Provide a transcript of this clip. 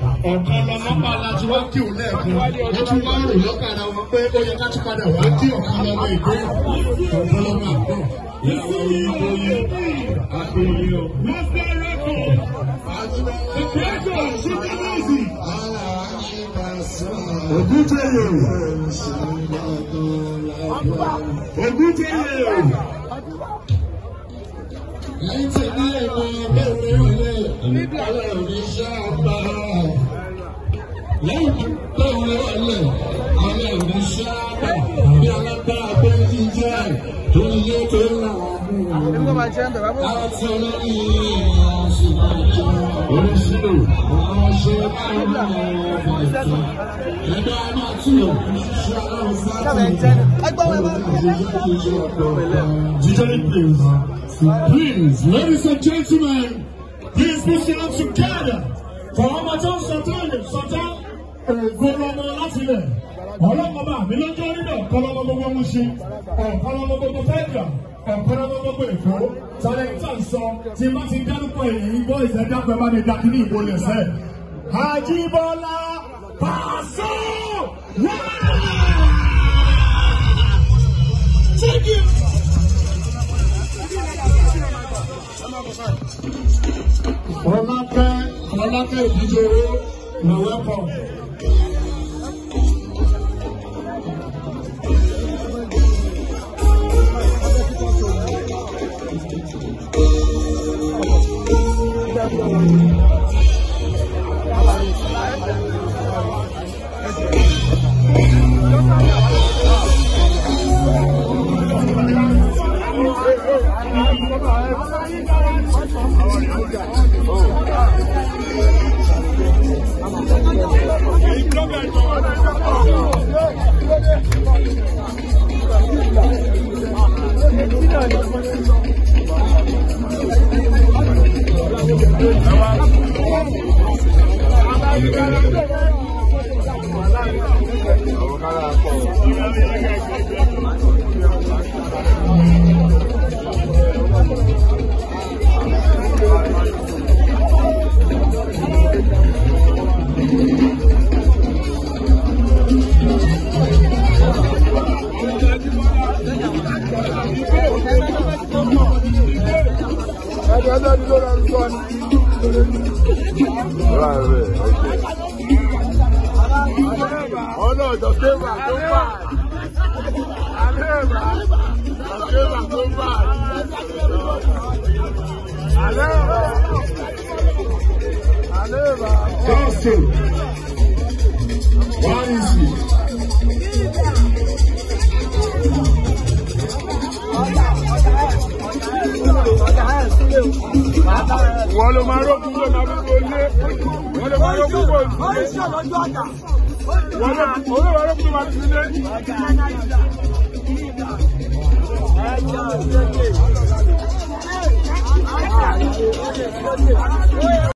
ọ̀kan lọ́mọ́pá láti wá kí òun lẹ́ẹ̀kan wọ́n tún wá rò lọ́kàrà wọn pé ó yẹ ká tún padà wá kí ọ̀kan lọ́mọ ìgbó ọ̀kan lọ́mọ àgbọ̀ ìyàwó yìí tó yẹ àti ìyẹ o. Ògúnjẹ́yẹ̀ Ògúnjẹ́yẹ̀ lẹ́yìn tí ní ìmọ̀ abẹ́rẹ́ wọlé àwọn òrìṣà máa jẹ́ ń Please, ladies and gentlemen, please put your hands together for Ọmọ John Satan, Satan, Ogunlọmọ láti lẹ̀ ọlọ́kọ̀ọ́bà mi lọ́jọ́ orí náà gbogbo ń ṣe gbogbo fẹ́ẹ̀dà ọ̀kọ́ gbogbo èkó sọlẹ̀ ń sọ tí má ti dárúkọ èyí gbọ́ ìṣẹ́dàpẹ́ bá mi dákí ní ìbò lẹ̀ sẹ́ Àjíbọ́lá Pàṣọ wá. Thank you. Ọlọ́kẹ́ Ọlọ́kẹ́ ìdíje owó, you're welcome. Ẹ̀dọ́dọ́ ni ló Right, right, okay. Oh no, the favor, go back. Aleba, the favor, go back. Aleba, Aleba. Council, why is he? Order, order, order, order, order wọ́n ló máa rókun ló máa fi lé wọ́n ló máa rókun kò lé wọ́n ló máa rókun máa fi lé.